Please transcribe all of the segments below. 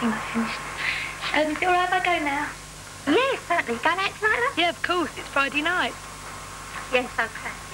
think I finished. Um, is it all right if I go now? Yes, certainly. Going out tonight, love? Yeah, of course. It's Friday night. Yes, okay.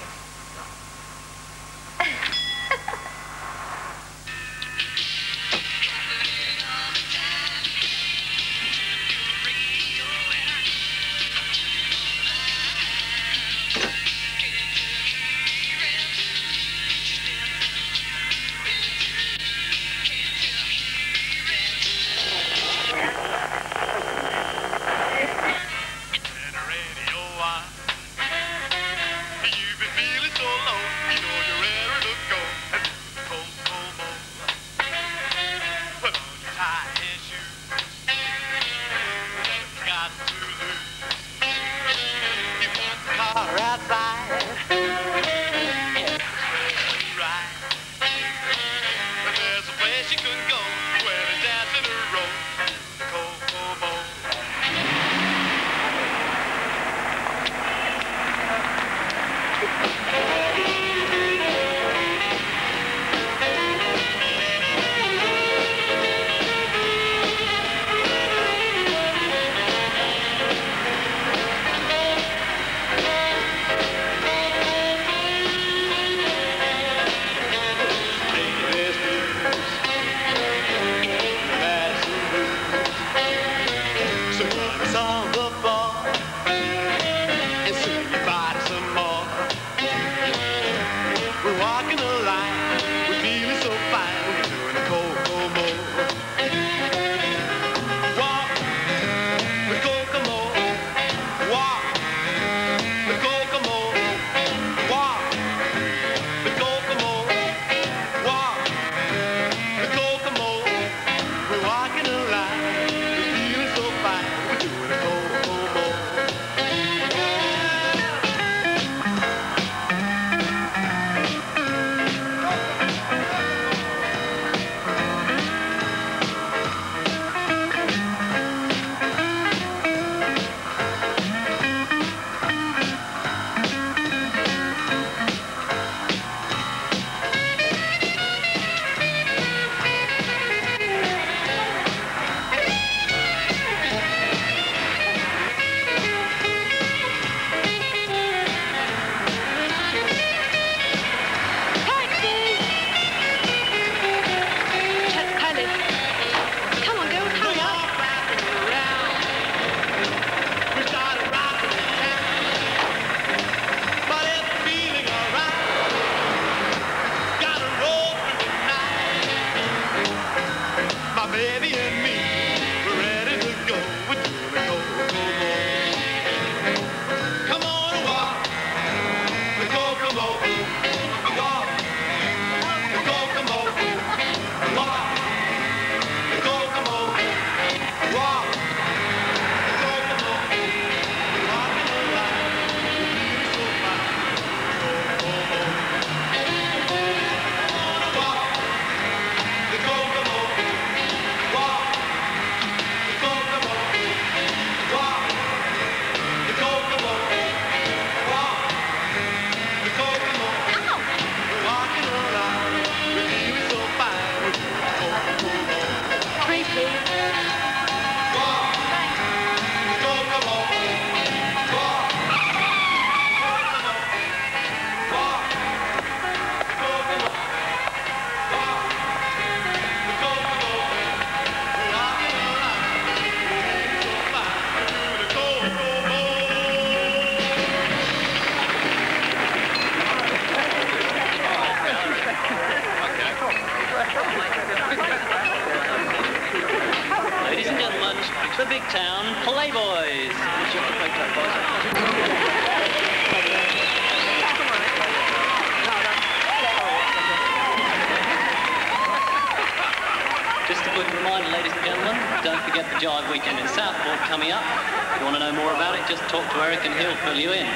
Jive Weekend in Southport coming up. If you want to know more about it, just talk to Eric and he'll fill you in.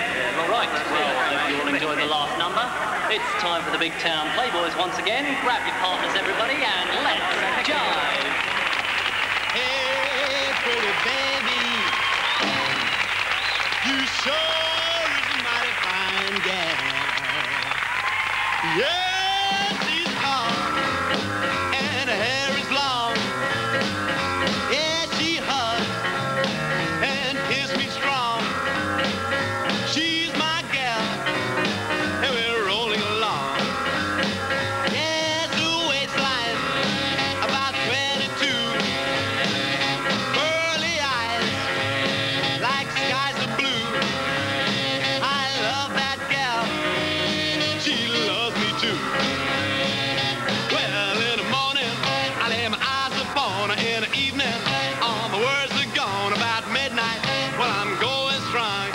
Right, well, I hope you all enjoyed the last number. It's time for the Big Town Playboys once again. Grab your partners, everybody, and let's jive. Hey, pretty baby, you sure is a mighty fine gal. Yeah, going